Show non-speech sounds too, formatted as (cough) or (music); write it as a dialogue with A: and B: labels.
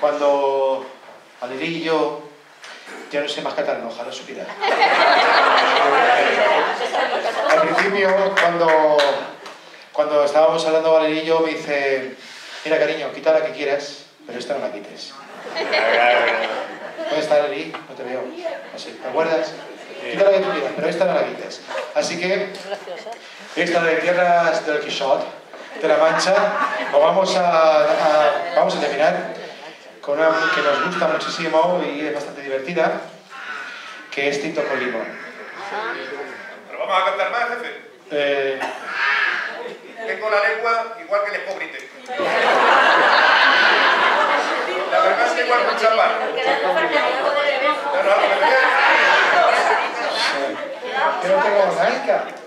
A: cuando Valerí y yo, ya no sé más catalán, ojalá supiera. (laughs) Al principio, cuando, cuando estábamos hablando Valerí y yo, me dice, mira cariño, quita la que quieras, pero esta no la quites. ¿Dónde está Valerí? No te veo. Así, ¿te acuerdas? Quita la que tú quieras, pero esta no la quites. Así que, esta de Tierras del Quixote, de la Mancha, lo vamos a, a- vamos a terminar con una que nos gusta muchísimo y es bastante divertida, que es Tinto con Limón.
B: Pero vamos a cantar más, jefe.
A: Eh,
B: Tengo la lengua igual que el escobrite. La garganta igual que lo que te
A: que no tengo naica.